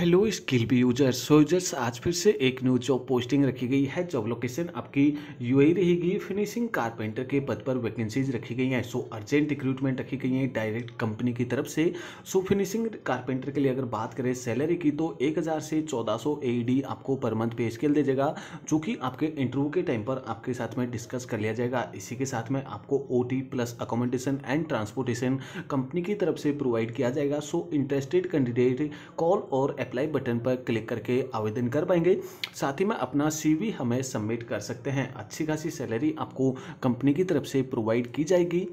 Hello skill B users so users आज फिर से एक न्यू जॉब पोस्टिंग रखी गई है. जॉब लोकेशन आपकी यूएई रहेगी. फिनिशिंग कारपेंटर के पद पर वैकेंसीज रखी गई हैं. सो अर्जेंट रिक्रूटमेंट रखी गई है डायरेक्ट कंपनी की तरफ़ से. सो फिनिशिंग कारपेंटर के लिए अगर बात करें सैलरी की तो एक हज़ार से चौदह सौ आपको पर मंथ पे स्केल दे जाएगा, जो कि आपके इंटरव्यू के टाइम पर आपके साथ में डिस्कस कर लिया जाएगा. इसी के साथ में आपको OT plus accommodation and transportation company की तरफ़ से प्रोवाइड किया जाएगा. सो इंटरेस्टेड कैंडिडेट कॉल और अप्लाई बटन पर क्लिक करके आवेदन कर पाएँगे। साथ ही में अपना सीवी हमें सबमिट कर सकते हैं। अच्छी खासी सैलरी आपको कंपनी की तरफ़ से प्रोवाइड की जाएगी।